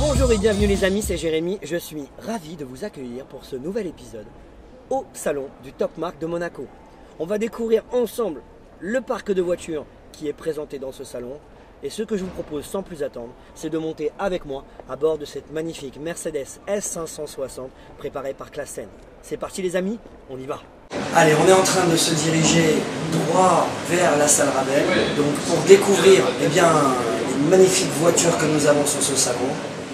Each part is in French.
Bonjour et bienvenue les amis, c'est Jérémy. Je suis ravi de vous accueillir pour ce nouvel épisode au salon du Top Mark de Monaco. On va découvrir ensemble le parc de voitures qui est présenté dans ce salon. Et ce que je vous propose sans plus attendre, c'est de monter avec moi à bord de cette magnifique Mercedes S560 préparée par Classen. C'est parti les amis, on y va. Allez, on est en train de se diriger droit vers la salle Rabel. Donc pour découvrir eh bien, les magnifiques voitures que nous avons sur ce salon,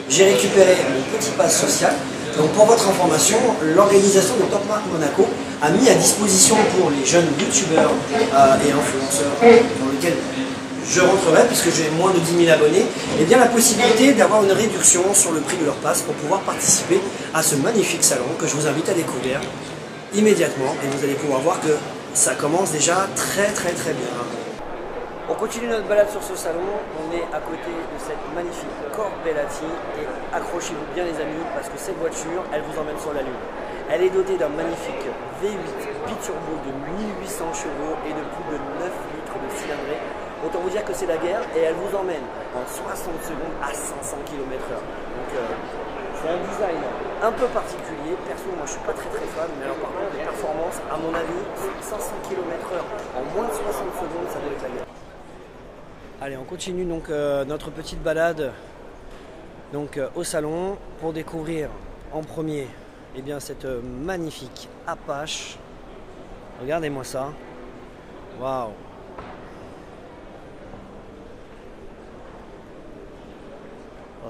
j'ai récupéré mon petit pass social. Donc pour votre information, l'organisation de Top Mark Monaco a mis à disposition pour les jeunes youtubeurs euh, et influenceurs dans lesquels je rentrerai puisque j'ai moins de 10 000 abonnés, et bien la possibilité d'avoir une réduction sur le prix de leur passe pour pouvoir participer à ce magnifique salon que je vous invite à découvrir immédiatement et vous allez pouvoir voir que ça commence déjà très très très bien. On continue notre balade sur ce salon, on est à côté de cette magnifique Corbellati et accrochez-vous bien les amis parce que cette voiture, elle vous emmène sur la lune. Elle est dotée d'un magnifique V8 biturbo de 1800 chevaux et de plus de 9 litres de cylindrée. Autant vous dire que c'est la guerre et elle vous emmène en 60 secondes à 500 km/h. Donc euh, c'est un design un peu particulier. Perso, moi je suis pas très très fan, mais alors par contre performances, à mon avis, 500 km/h en moins de 60 secondes, ça doit être la guerre. Allez, on continue donc euh, notre petite balade donc, euh, au salon pour découvrir en premier eh cette magnifique Apache. Regardez-moi ça. Waouh!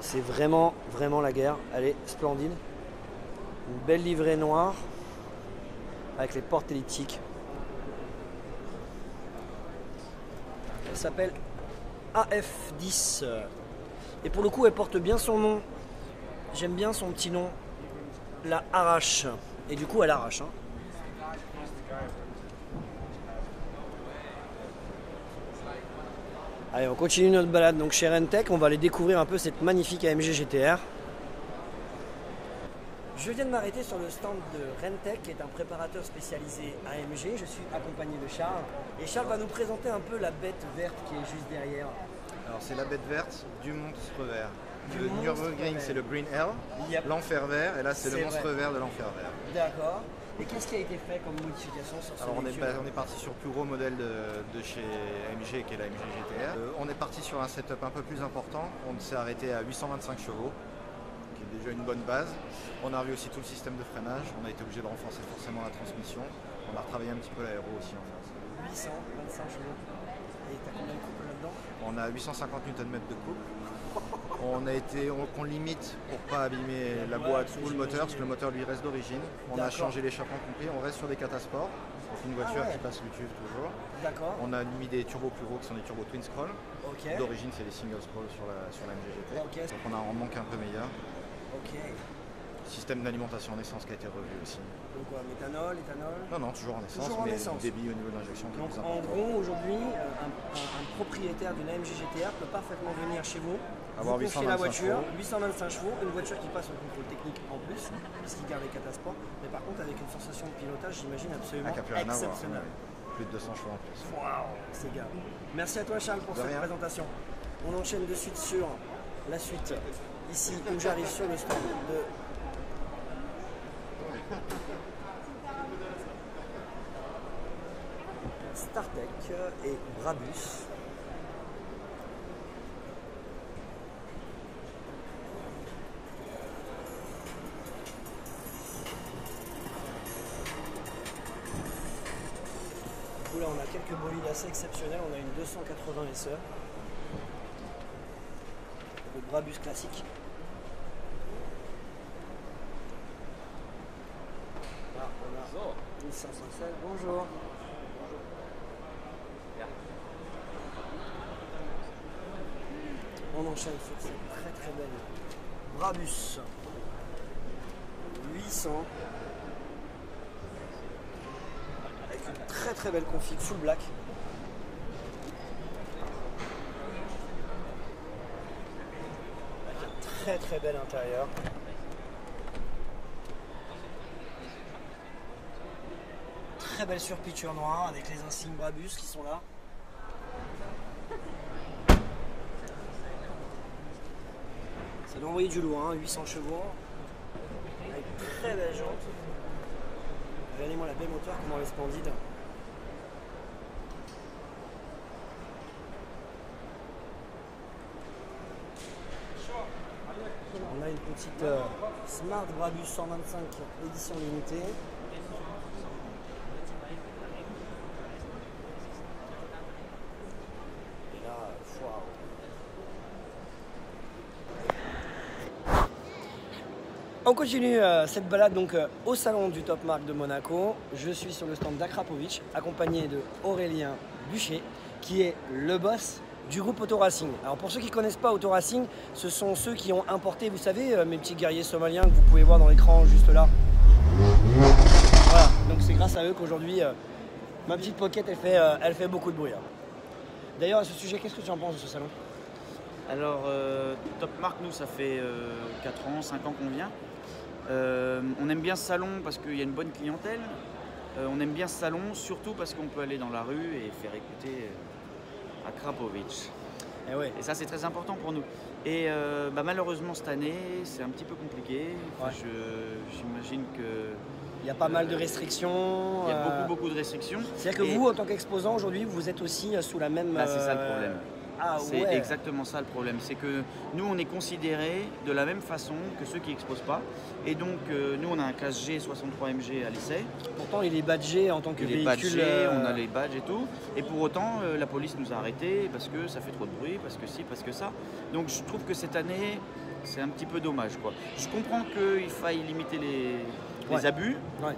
C'est vraiment, vraiment la guerre. Elle est splendide. Une belle livrée noire avec les portes elliptiques. Elle s'appelle AF10. Et pour le coup, elle porte bien son nom. J'aime bien son petit nom. La arrache. Et du coup, elle arrache. hein. Allez, on continue notre balade donc chez Rentec. On va aller découvrir un peu cette magnifique AMG GTR. Je viens de m'arrêter sur le stand de Rentec, qui est un préparateur spécialisé AMG. Je suis accompagné de Charles. Et Charles va nous présenter un peu la bête verte qui est juste derrière. Alors c'est la bête verte du monstre vert. Du le Nürburgring c'est le Green Hell, Yep. l'enfer vert, et là c'est C'est le monstre vrai. vert de l'enfer vert. D'accord. Et qu'est-ce qui a été fait comme modification sur ce Alors on est, on parti sur le plus gros modèle de, de chez AMG qui est la AMG GTR. Euh, on est parti sur un setup un peu plus important, on s'est arrêté à 825 chevaux, qui est déjà une bonne base. On a revu aussi tout le système de freinage, on a été obligé de renforcer forcément la transmission. On a retravaillé un petit peu l'aéro aussi en face. 825 chevaux. Et t'as combien de couples là-dedans? On a 850 Nm de couple. On a été, on, qu'on limite pour pas abîmer la boîte ou le moteur, parce que le moteur lui reste d'origine. On a changé l'échappement complet, on reste sur des catasports. Donc une voiture ouais. qui passe le tube toujours. D'accord. On a mis des turbos plus gros qui sont des turbos twin scroll. D'origine c'est des single scroll sur la, sur la. Donc on a un rendement qui est un peu meilleur. Ok. Système d'alimentation en essence qui a été revu aussi. Donc quoi, méthanol, éthanol Non, non, toujours en essence, Toujours en mais essence. débit au niveau de l'injection Donc en gros, aujourd'hui, euh, un, un- un propriétaire d'une AMG GTR peut parfaitement venir chez vous, Avoir vous confier la 825 voiture, chevaux. 825 chevaux, une voiture qui passe au contrôle technique en plus, puisqu'il garde les catasports, mais par contre avec une sensation de pilotage, j'imagine absolument Ah, exceptionnelle. Plus de 200 chevaux en plus. Waouh, c'est gars. Merci à toi Charles pour De cette rien. présentation. On enchaîne de suite sur la suite, ici où j'arrive sur le stand de Startech et Brabus. Assez exceptionnels. On a une 280 SE. Le Brabus classique. Là, on a une 516. Bonjour. On enchaîne sur cette très très belle Brabus 800 très belle config, full black. Très très bel intérieur. Très belle surpiture noire avec les insignes Brabus qui sont là. Ça doit du loin, hein, 800 chevaux. Avec très belle jante. Regardez-moi la belle moteur, comment elle est splendide. Une petite euh, Smart Brabus 125 édition limitée. On continue euh, cette balade donc euh, au salon du Top Mark de Monaco. Je suis sur le stand d'Akrapovic, accompagné de Aurélien Bûcher, qui est le boss du groupe Auto Racing. Alors pour ceux qui ne connaissent pas Auto Racing, ce sont ceux qui ont importé, vous savez, euh, mes petits guerriers somaliens que vous pouvez voir dans l'écran juste là. Voilà, donc c'est grâce à eux qu'aujourd'hui euh, ma petite pocket elle fait, euh, elle fait beaucoup de bruit. hein. D'ailleurs à ce sujet, qu'est-ce que tu en penses de ce salon? Alors, Top Mark, nous, ça fait 4 ans, 5 ans qu'on vient. On aime bien ce salon parce qu'il y a une bonne clientèle. On aime bien ce salon surtout parce qu'on peut aller dans la rue et faire écouter euh, Akrapovic. Eh ouais. Et ça, c'est très important pour nous. Et euh, bah, malheureusement, cette année, c'est un petit peu compliqué. Enfin, Ouais. je- J'imagine qu'il Il y a pas mal de restrictions. y a euh, beaucoup, beaucoup de restrictions. C'est-à-dire que Et- vous, en tant qu'exposant aujourd'hui, vous êtes aussi euh, sous la même. Bah, c'est ça le problème. Ah C'est ouais. exactement ça le problème. C'est que nous, on est considérés de la même façon que ceux qui n'exposent pas. Et donc, euh, nous, on a un classe G 63 MG à l'essai. Pourtant, il est badgé en tant que Il est véhicule. badgé, euh, on a les badges et tout. Et pour autant, euh, la police nous a arrêtés parce que ça fait trop de bruit, parce que si, parce que ça. Donc, je trouve que cette année, c'est un petit peu dommage. Quoi. Je comprends qu'il faille limiter les, abus. Ouais.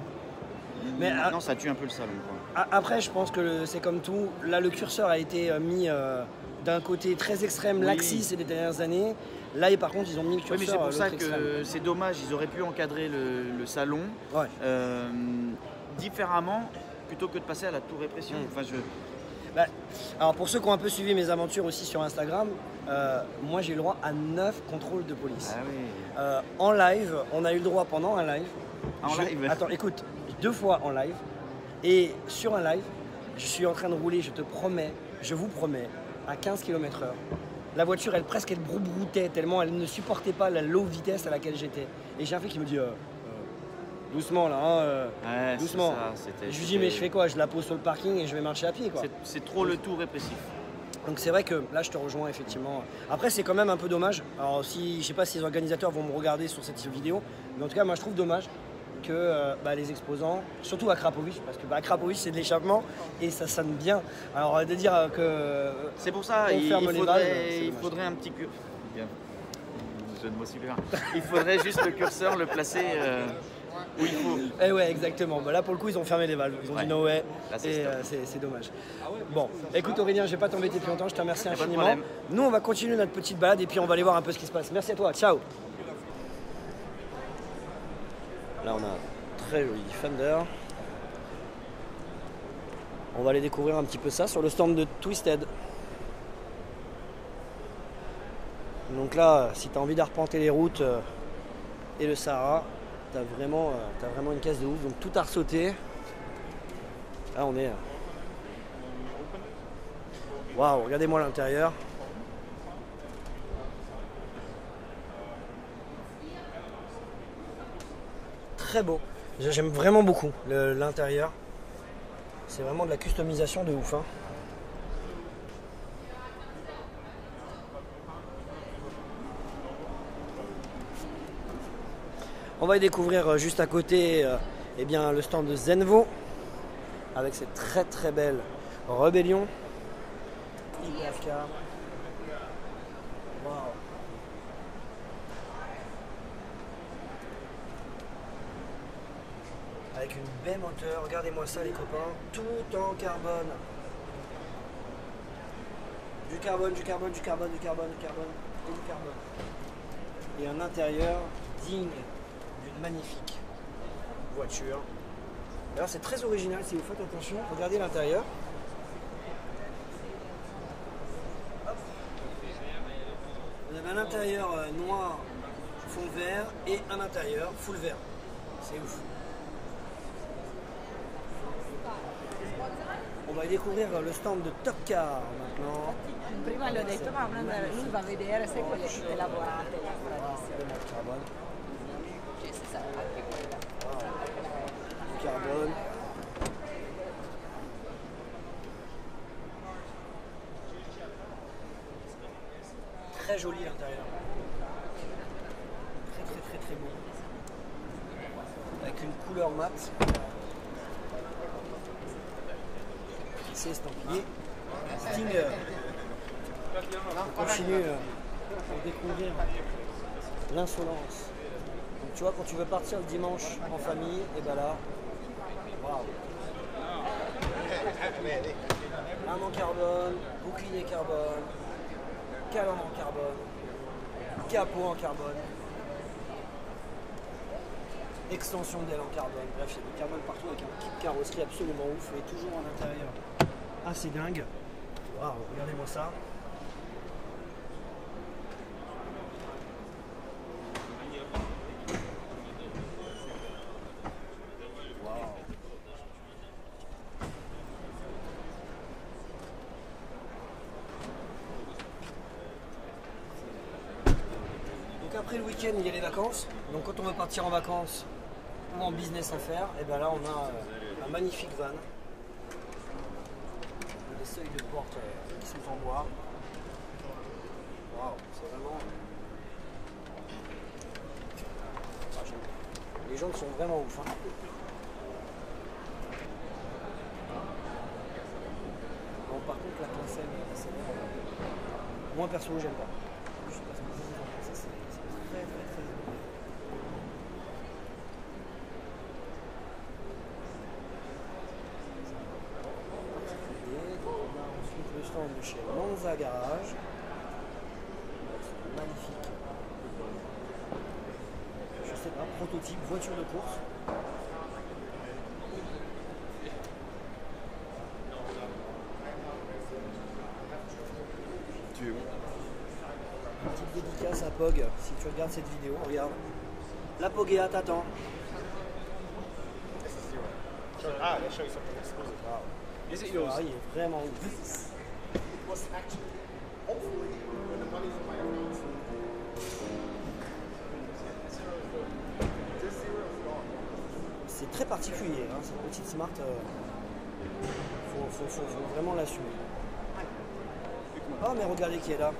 Mais maintenant, ça tue un peu le salon. Quoi. Après, je pense que le- c'est comme tout. Là, le curseur a été euh, mis euh, d'un côté très extrême, Oui. laxiste ces dernières années. Là, et par contre, ils ont mis le Oui, curseur mais c'est pour l'autre ça que c'est dommage. Ils auraient pu encadrer le, le salon Ouais. euh, différemment plutôt que de passer à la tour répression. Mm. Enfin, je... Bah, alors, pour ceux qui ont un peu suivi mes aventures aussi sur Instagram, euh, moi, j'ai eu le droit à 9 contrôles de police. Ah oui. Euh, en live, on a eu le droit pendant un live. En Je- live Attends, écoute, deux fois en live. Et sur un live, je suis en train de rouler, je te promets, je vous promets, à 15 km/h. La voiture, elle presque, elle broubroutait tellement elle ne supportait pas la low vitesse à laquelle j'étais. Et j'ai un flic qui me dit, euh, euh, doucement là, hein, euh. Ouais, Doucement. ça, Je lui dis, mais je fais quoi? Je la pose sur le parking et je vais marcher à pied quoi. C'est trop le tout répressif. Donc c'est vrai que là je te rejoins effectivement. Après c'est quand même un peu dommage. Alors si je sais pas si les organisateurs vont me regarder sur cette vidéo, mais en tout cas moi je trouve dommage que euh, bah, les exposants, surtout à Krapovic, parce que bah, Krapovic c'est de l'échappement et ça sonne bien. Alors euh, de dire euh, que C'est pour ça, On il, ferme il les faudrait, balles, c'est il faudrait un petit cur... Bien. Jeu de mots super. Il faudrait juste le curseur le placer euh, où il faut. Eh ouais exactement. Bah, là pour le coup ils ont fermé les valves. Ils ont Ouais. dit no way. Là, c'est et stop. euh, c'est c'est dommage. Bon, écoute Aurélien, je vais pas t'embêter plus longtemps, je te remercie infiniment. Nous on va continuer notre petite balade et puis on va aller voir un peu ce qui se passe. Merci à toi, ciao Là on a un très joli Fender. On va aller découvrir un petit peu ça sur le stand de Twisted. Donc là, si tu envie d'arpenter les routes euh, et le Sahara, tu as, euh, t'as vraiment une caisse de ouf. Donc tout a ressauté. Là on est... euh, Waouh, regardez-moi l'intérieur. Très beau. J'aime vraiment beaucoup l'intérieur. C'est vraiment de la customisation de ouf. hein. On va y découvrir euh, juste à côté euh, eh bien, le stand de Zenvo avec cette très très belle rébellion. Waouh. Moteur, regardez-moi ça les copains, tout en carbone. Du carbone, du carbone, du carbone, du carbone, du carbone et du carbone. Et un intérieur digne d'une magnifique voiture. Alors c'est très original si vous faites attention, regardez l'intérieur. Vous avez un intérieur euh, noir fond vert et un intérieur full vert. C'est ouf. Va aller découvrir le stand de Top Car maintenant. Prima le ho detto, ma lui va a vedere se quelle tutte lavorate, lavoratissime. Le carbone. Anche quella. Très joli l'intérieur. Très très très très beau. Avec une couleur mat. C'est estampillé. Stinger. On continue euh, pour découvrir l'insolence. Tu vois, quand tu veux partir le dimanche en famille, et ben là, waouh. Lame en carbone, bouclier carbone, calandre en carbone, capot en carbone, extension d'aile en carbone. Bref, il y a du carbone partout avec un kit carrosserie absolument ouf et toujours un intérieur assez dingue. Waouh, regardez-moi ça. Après le week-end, il y a les vacances. Donc quand on veut partir en vacances ou en business à faire, et ben là on a euh, un magnifique van. De porte euh, qui sont en bois. Ah. Les gens sont vraiment ouf. hein. Bon, par contre, la cancelle, c'est vraiment. Moi perso, j'aime pas élevé. particulier. Donc, on a ensuite le stand de chez Monza Garage. Magnifique. Je sais pas, prototype, voiture de course. Tu es où? Petite dédicace à Pog, si tu regardes cette vidéo, regarde. La Pogea t'attend. Ah. Wow. Is it yours? Ah, il est vraiment ouf. C'est très particulier, hein, cette petite Smart. euh, faut, faut- faut- faut vraiment l'assumer. Ah, mais regardez qui est là.